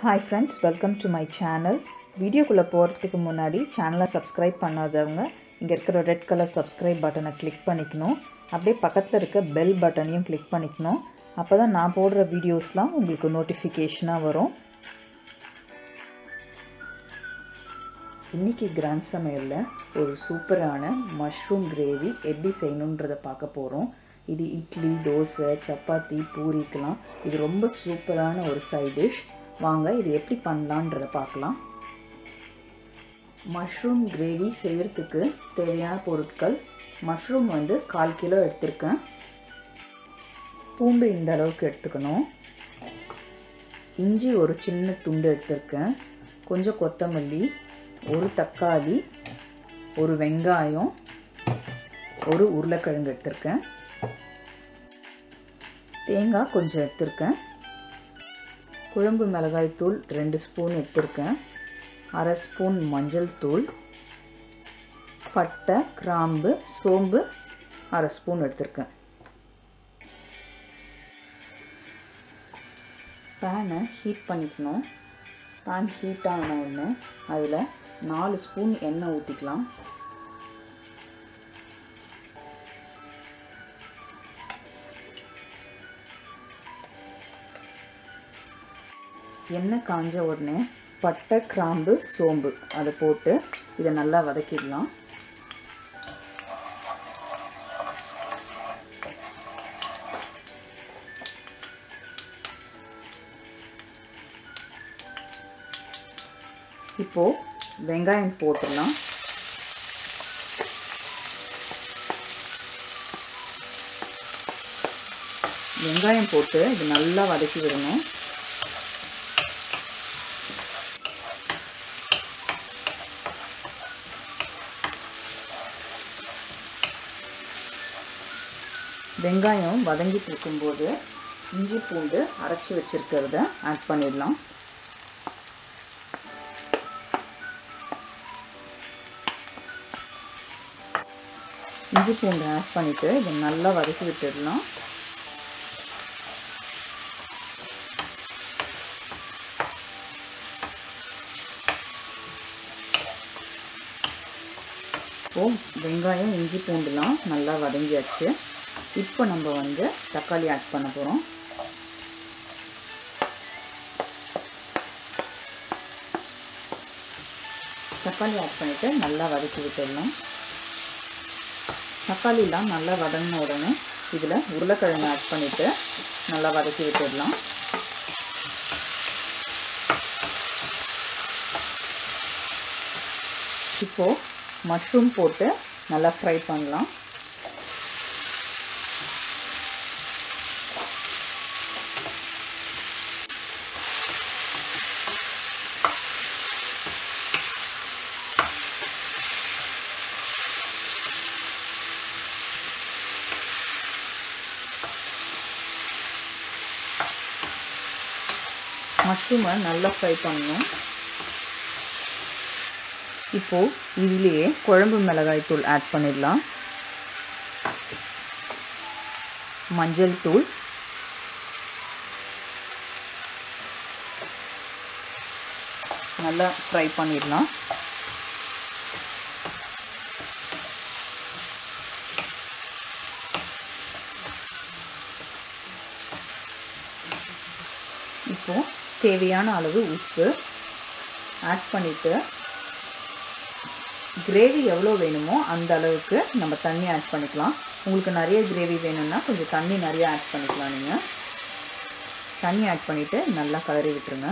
Hi friends welcome to my channel வீடியோக்குள்ளே போகிறதுக்கு முன்னாடி சேனலை சப்ஸ்கிரைப் பண்ணாதவங்க இங்கே இருக்கிற ரெட் கலர் சப்ஸ்கிரைப் பட்டனை கிளிக் பண்ணிக்கணும். அப்படியே பக்கத்தில் இருக்க பெல் பட்டனையும் கிளிக் பண்ணிக்கணும். அப்போ தான் நான் போடுற வீடியோஸ்லாம் உங்களுக்கு நோட்டிஃபிகேஷனாக வரும். இன்றைக்கி கிராண்ட் சமையலில் ஒரு சூப்பரான மஷ்ரூம் கிரேவி எப்படி செய்யணுன்றதை பார்க்க போகிறோம் இது இட்லி தோசை சப்பாத்தி பூரிக்கெலாம் இது ரொம்ப சூப்பரான ஒரு சைட் டிஷ் வாங்க இது எப்படி பண்ணலான்றதை பார்க்கலாம். மஷ்ரூம் கிரேவி செய்கிறதுக்கு தேவையான பொருட்கள். மஷ்ரூம் வந்து கால் கிலோ எடுத்திருக்கேன். பூண்டு இந்த அளவுக்கு எடுத்துக்கணும். இஞ்சி ஒரு சின்ன துண்டு எடுத்திருக்கேன். கொஞ்சம் கொத்தமல்லி ஒரு தக்காளி ஒரு வெங்காயம் ஒரு உருளைக்கிழங்கு எடுத்திருக்கேன். தேங்காய் கொஞ்சம் எடுத்திருக்கேன். குழம்பு மிளகாய் தூள் ரெண்டு ஸ்பூன் எடுத்திருக்கேன். அரை ஸ்பூன் மஞ்சள் தூள். பட்டை கிராம்பு சோம்பு அரை ஸ்பூன் எடுத்திருக்கேன். பேனை ஹீட் பண்ணிக்கணும். பேன் ஹீட் ஆன உடனே அதில் நாலு ஸ்பூன் எண்ணெய் ஊற்றிக்கலாம் எண்ணெய் காஞ்ச உடனே பட்டை கிராம்பு சோம்பு அதை போட்டு இதை நல்லா வதக்கிடலாம். இப்போது வெங்காயம் போட்டுடலாம். வெங்காயம் போட்டு இது நல்லா வதக்கி விடணும் வெங்காயம் வதங்கிட்டு இருக்கும்போது இஞ்சி பூண்டு அரைச்சி வச்சுருக்கிறத ஆட் பண்ணிடலாம். இஞ்சி பூண்டு ஆட் பண்ணிவிட்டு இதை நல்லா வதக்கி விட்டுடலாம். இப்போ வெங்காயம் இஞ்சி பூண்டுலாம் நல்லா வதங்கியாச்சு. இப்போ நம்ம வந்து தக்காளி ஆட் பண்ண போகிறோம் தக்காளி ஆட் பண்ணிவிட்டு நல்லா வதக்கி விட்டுடலாம். தக்காளிலாம் நல்லா வதங்கின உடனே இதில் உருளைக்கிழங்கு ஆட் பண்ணிவிட்டு நல்லா வதக்கி விட்டுடலாம். இப்போது மஷ்ரூம் போட்டு நல்லா ஃப்ரை பண்ணலாம். மஷ்ரூமை நல்லா ஃப்ரை பண்ணணும். இப்போது இதுலேயே குழம்பு மிளகாய் தூள் ஆட் பண்ணிடலாம். மஞ்சள் தூள். நல்லா ஃப்ரை பண்ணிடலாம். இப்போது தேவையான அளவு உப்பு ஆட் பண்ணிவிட்டு கிரேவி எவ்வளோ வேணுமோ அந்த அளவுக்கு நம்ம தண்ணி ஆட் பண்ணிக்கலாம். உங்களுக்கு நிறைய கிரேவி வேணும்னா கொஞ்சம் தண்ணி நிறையா ஆட் பண்ணிக்கலாம் நீங்கள் தண்ணி ஆட் பண்ணிவிட்டு நல்லா கலரி விட்டுருங்க.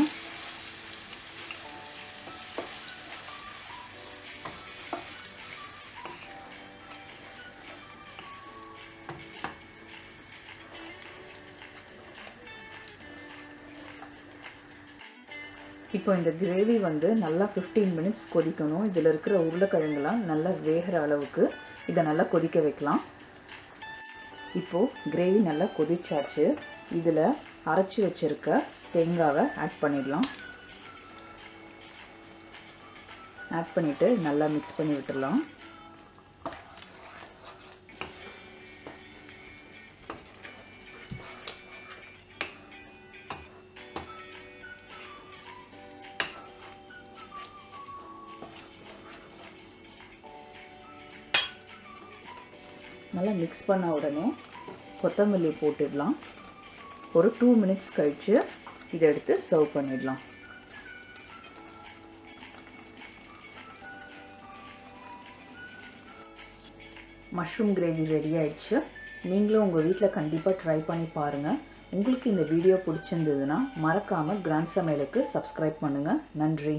இப்போ இந்த கிரேவி வந்து நல்லா ஃபிஃப்டீன் மினிட்ஸ் கொதிக்கணும். இதில் இருக்கிற உருளைக்கிழங்குலாம் நல்லா வேகிற அளவுக்கு இதை நல்லா கொதிக்க வைக்கலாம். இப்போது கிரேவி நல்லா கொதிச்சாச்சு. இதில் அரைச்சி வச்சுருக்க தேங்காவை ஆட் பண்ணிடலாம். ஆட் பண்ணிவிட்டு நல்லா மிக்ஸ் பண்ணி விட்டுடலாம். நல்லா மிக்ஸ் பண்ண உடனே கொத்தமல்லி போட்டுடலாம். ஒரு டூ மினிட்ஸ் கழித்து இதை எடுத்து சர்வ் பண்ணிடலாம். மஷ்ரூம் கிரேவி ரெடி ஆயிடுச்சு. நீங்களும் உங்கள் வீட்டில் கண்டிப்பாக ட்ரை பண்ணி பாருங்கள் உங்களுக்கு இந்த வீடியோ பிடிச்சிருந்ததுன்னா மறக்காமல் கிராண்ட் சமையலுக்கு சப்ஸ்கிரைப் பண்ணுங்கள் நன்றி.